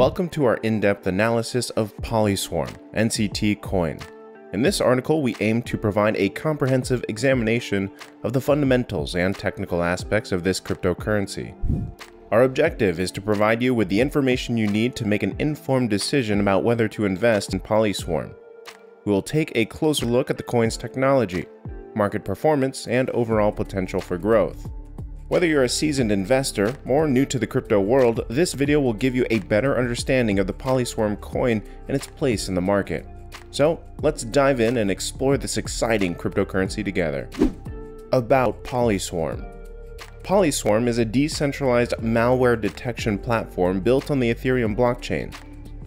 Welcome to our in-depth analysis of Polyswarm, NCT coin. In this article, we aim to provide a comprehensive examination of the fundamentals and technical aspects of this cryptocurrency. Our objective is to provide you with the information you need to make an informed decision about whether to invest in Polyswarm. We will take a closer look at the coin's technology, market performance, and overall potential for growth. Whether you're a seasoned investor or new to the crypto world, this video will give you a better understanding of the Polyswarm coin and its place in the market. So let's dive in and explore this exciting cryptocurrency together. About Polyswarm Polyswarm is a decentralized malware detection platform built on the Ethereum blockchain.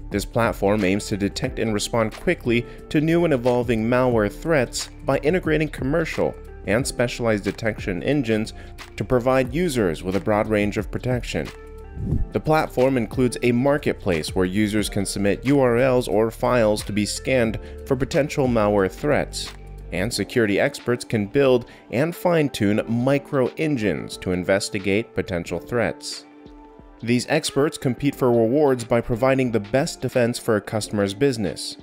This platform aims to detect and respond quickly to new and evolving malware threats by integrating commercial and specialized detection engines to provide users with a broad range of protection. The platform includes a marketplace where users can submit URLs or files to be scanned for potential malware threats, and security experts can build and fine-tune micro-engines to investigate potential threats. These experts compete for rewards by providing the best defense for a customer's business.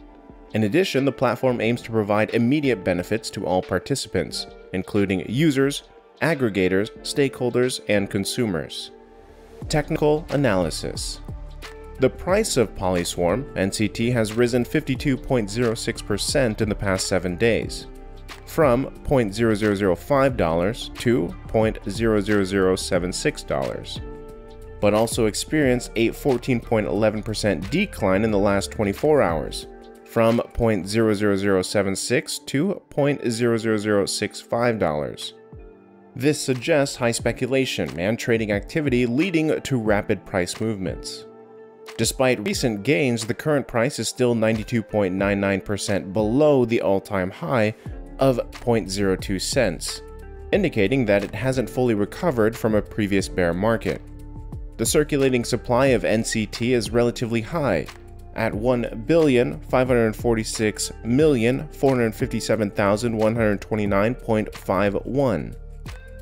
In addition, the platform aims to provide immediate benefits to all participants, including users, aggregators, stakeholders, and consumers. Technical analysis. The price of Polyswarm NCT has risen 52.06% in the past 7 days, from $0.0005 to $0.00076, but also experienced a 14.11% decline in the last 24 hours, from $0.00076 to $0.00065. This suggests high speculation and trading activity leading to rapid price movements. Despite recent gains, the current price is still 92.99% below the all-time high of 0.02 cents, indicating that it hasn't fully recovered from a previous bear market. The circulating supply of NCT is relatively high, at 1,546,457,129.51,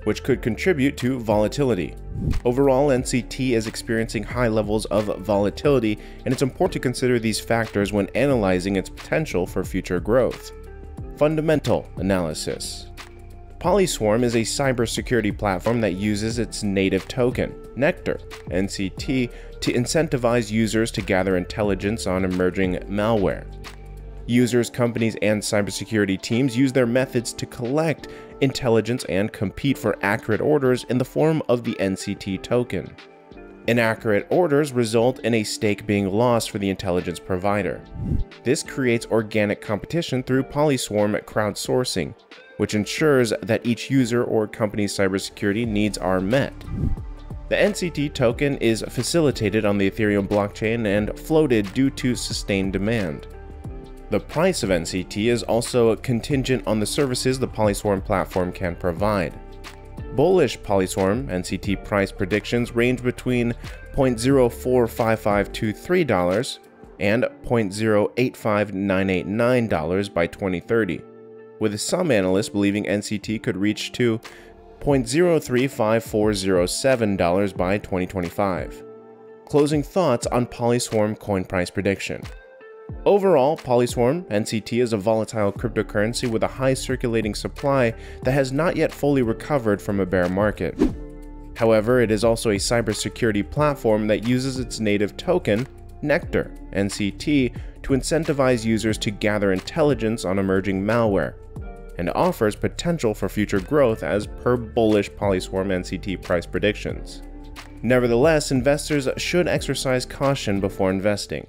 which could contribute to volatility. Overall, NCT is experiencing high levels of volatility, and it's important to consider these factors when analyzing its potential for future growth. Fundamental analysis. Polyswarm is a cybersecurity platform that uses its native token, Nectar, NCT, to incentivize users to gather intelligence on emerging malware. Users, companies, and cybersecurity teams use their methods to collect intelligence and compete for accurate orders in the form of the NCT token. Inaccurate orders result in a stake being lost for the intelligence provider. This creates organic competition through Polyswarm crowdsourcing, which ensures that each user or company's cybersecurity needs are met. The NCT token is facilitated on the Ethereum blockchain and floated due to sustained demand. The price of NCT is also contingent on the services the Polyswarm platform can provide. Bullish Polyswarm NCT price predictions range between $0.045523 and $0.085989 by 2030 with some analysts believing NCT could reach to $0.035407 by 2025. Closing thoughts on Polyswarm coin price prediction. Overall, Polyswarm NCT is a volatile cryptocurrency with a high circulating supply that has not yet fully recovered from a bear market. However, it is also a cybersecurity platform that uses its native token, Nectar, NCT, to incentivize users to gather intelligence on emerging malware, and offers potential for future growth as per bullish Polyswarm NCT price predictions. Nevertheless, investors should exercise caution before investing.